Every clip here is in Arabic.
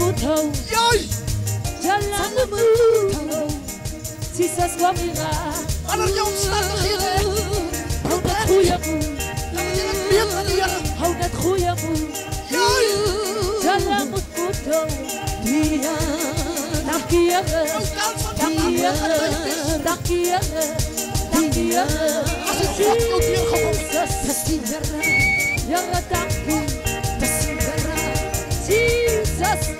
mutau Yoi Jalan mutau Sisa swamira Anar yung strategie Hou dat khuya moed Hou dat goeie moed Yoi Jalan mutau Dia Dankjere Dankjere Dankjere Dakia Als het goed komt hier gewoon Dankjere Dankjere Dankjere Jesus.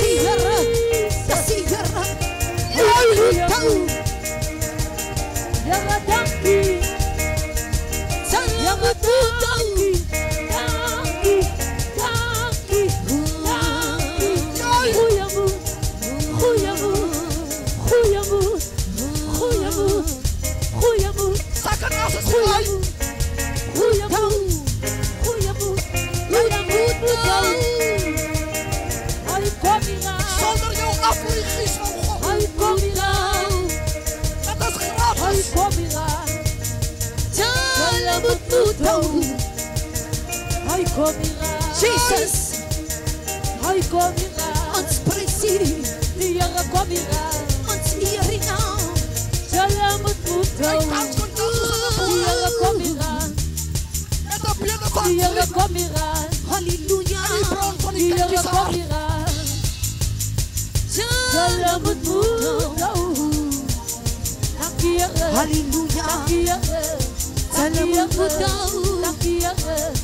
see her. Jesus. I come Die Here kom hier aan. Ons hier hierna. Jalla you. moet doen. Die Here kom hier aan. Het op plek van Die Here kom hier aan. Halleluja. Die Here kom hier aan. Jalla moet moet doen. Dank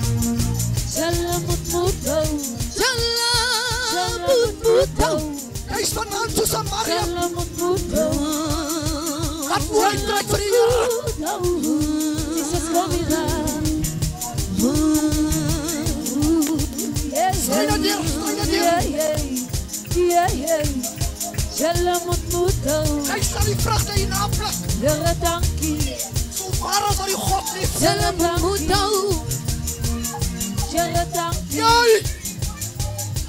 جلا مطموتو جلا مطموتو عيش فنان سوسن مريم جلا مطموتو عفو هاي تراك فريا Jesus convida Sayna dir, sayna dir جلا مطموتو عيش صاري فراخ داين أفلك لغة تانكي سوفارة صاري خوطني جلا مطموتو Je le tends.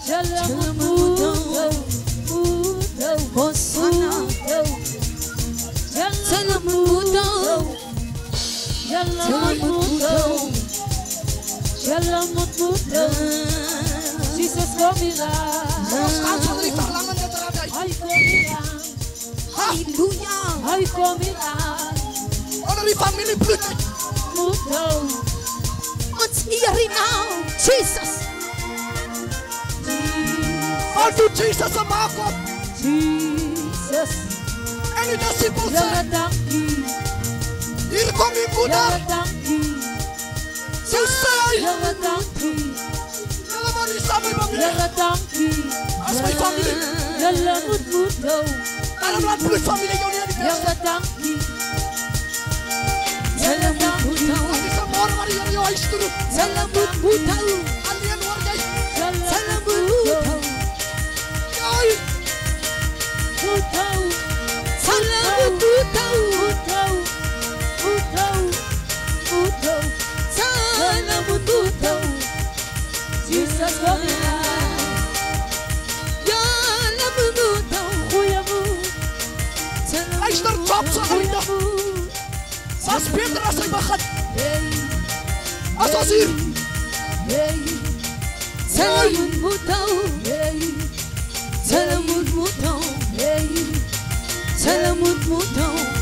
Je le mouton. Mouton. Je Hai blue. Every now. Jesus. Unto Jesus a mark of Jesus. And it does people say, Here come Buddha. So say, As my family. And I'm not good family. You're the family. warwariyar yawa ishturu sallam butau aliyan wargay sallam butau yoy butau sallam butau butau butau butau sallam butau Jesus love Аж нар цоцоо хойно. Бас бедра сайн бахад. Эй asasıyım. Selamun mutav. Selamun mutav. Selamun mutav.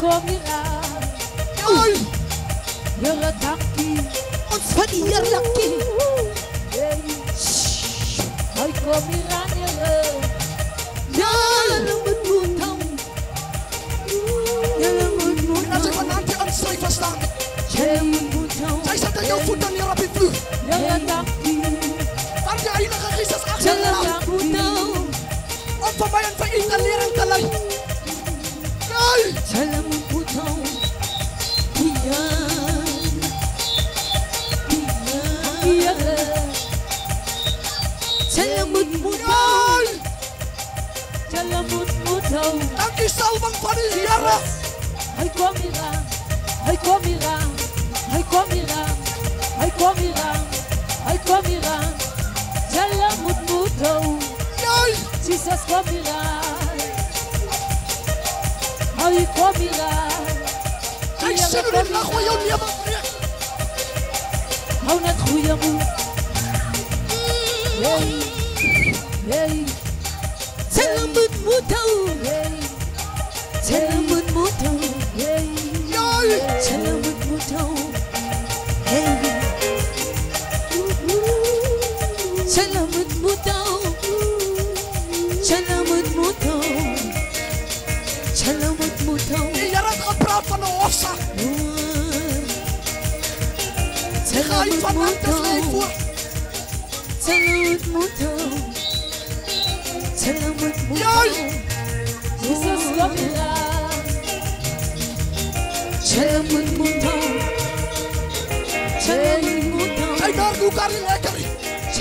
komilang Uy! Yalataki Onspaniya laki Ay komilang yalang Yalaman mo Çalamıt mutav Çalamıt mutav Çalamıt mutav Yarat aprat bana olsa Çalamıt mutav Çalamıt mutav Çalamıt mutav Jesus love you Çalamıt mutav Çalamıt mutav Haydar Dukar'ın ekranı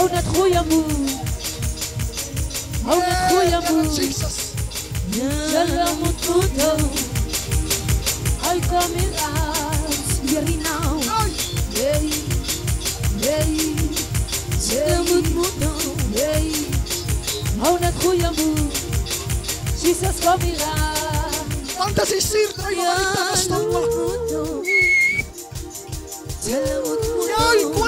Oh, dat goede moed. Oh, dat goede moed. Zullen moet I come kwam in huis. Jullie nou. Hey, hey. Zullen moet moet doen. Hey. Oh, dat goede moed. Jesus come in huis. Want is hier. Draai maar in de stoppen. Zullen moet moet doen.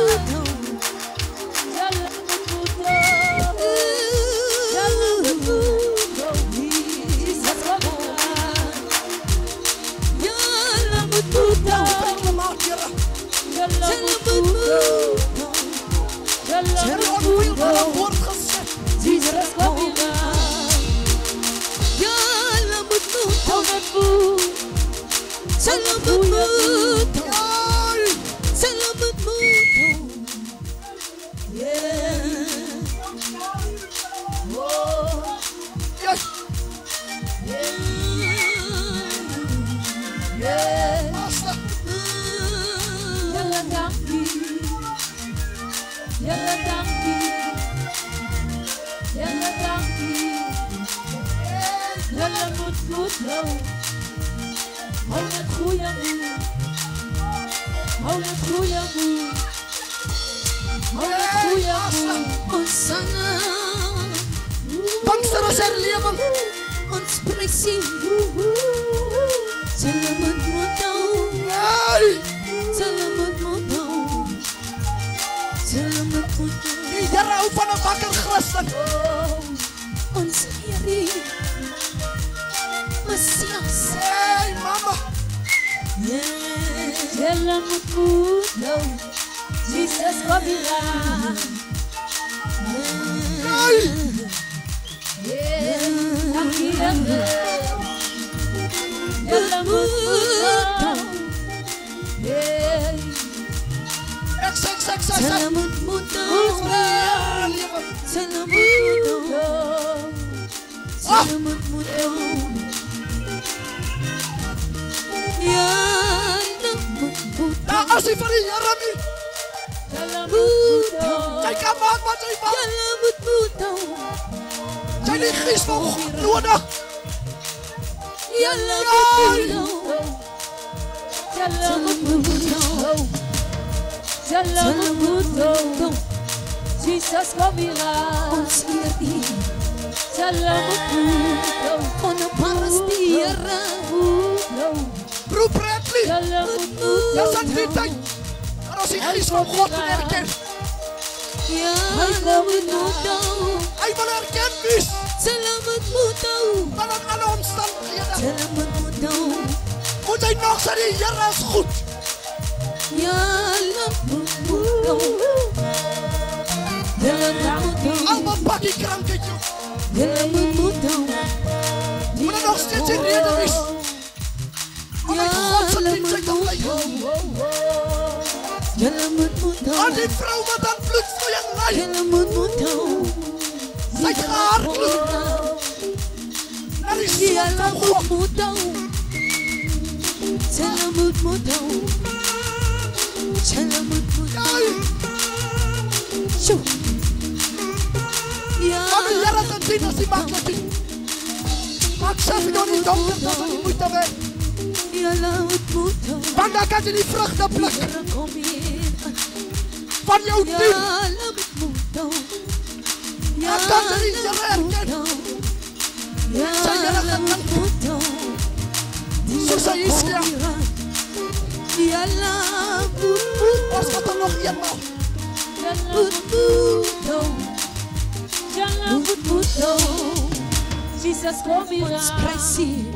Yeah. يا رمي buto. kan maar wat jij wil. Jij moet buto. Jy lê dag. van nodig. Jij lê buto. Jy lê buto. Jy lê buto. Jesus kom hier aan. Ons hier hier. Jij lê op Bradley. رصيد خيس وخط الاركان يا هلا ونوتاو اي بلا اركان بيس سلامت موتاو بلا انا مصطلق يا سلامت موتاو موتاي ناقصري يا راس خط يا لب موتاو دلنا موتاو البا باكي كرام كيجو دلنا موتاو ولا ناقصتي تيري انا بيس يا لب موتاو Al die vrouw met dat bloedstoeiend lijf. Zij haar Er is zo'n God. Tell moed moed down. Tell moed moed down. Zo. Ja. Maar de jaren zijn als je maakt dat Maak zelf door die dokter dat ze niet moeten weg. Want dan kan je die vruchten plukken. par jou you Ja, loop ek moet dan. Ja, kan jy nie regkry. Ja, sal jy dan kan moet dan.